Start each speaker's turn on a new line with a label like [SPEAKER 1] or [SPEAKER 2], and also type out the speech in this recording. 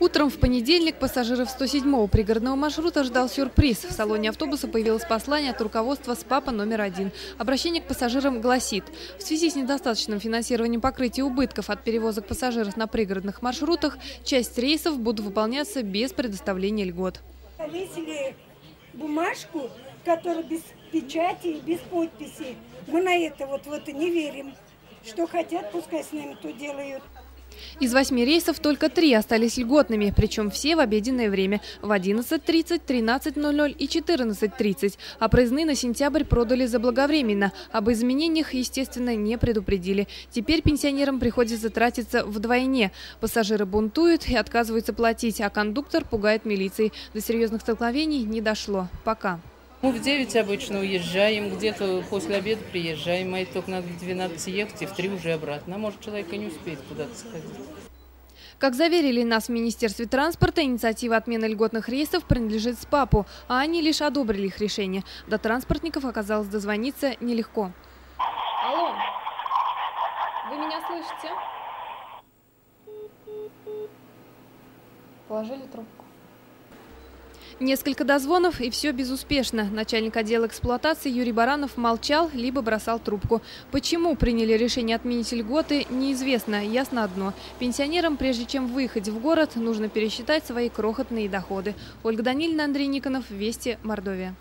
[SPEAKER 1] Утром в понедельник пассажиров 107-го пригородного маршрута ждал сюрприз. В салоне автобуса появилось послание от руководства СПАПа номер один. Обращение к пассажирам гласит, в связи с недостаточным финансированием покрытия убытков от перевозок пассажиров на пригородных маршрутах, часть рейсов будут выполняться без предоставления льгот.
[SPEAKER 2] Повесили бумажку, которая без печати и без подписи. Мы на это вот, вот не верим. Что хотят, пускай с нами то делают.
[SPEAKER 1] Из восьми рейсов только три остались льготными, причем все в обеденное время – в 11.30, 13.00 и 14.30. А проездные на сентябрь продали заблаговременно. Об изменениях, естественно, не предупредили. Теперь пенсионерам приходится тратиться вдвойне. Пассажиры бунтуют и отказываются платить, а кондуктор пугает милицией. До серьезных столкновений не дошло. Пока.
[SPEAKER 3] Мы в 9 обычно уезжаем, где-то после обеда приезжаем, а только надо в 12 ехать и в 3 уже обратно. А может, человек и не успеет куда-то сходить.
[SPEAKER 1] Как заверили нас в Министерстве транспорта, инициатива отмены льготных рейсов принадлежит СПАПу, а они лишь одобрили их решение. До транспортников оказалось дозвониться нелегко. Алло, вы меня слышите? Положили трубку. Несколько дозвонов, и все безуспешно. Начальник отдела эксплуатации Юрий Баранов молчал, либо бросал трубку. Почему приняли решение отменить льготы, неизвестно. Ясно одно. Пенсионерам, прежде чем выехать в город, нужно пересчитать свои крохотные доходы. Ольга Данильевна, Андрей Никонов, Вести, Мордовия.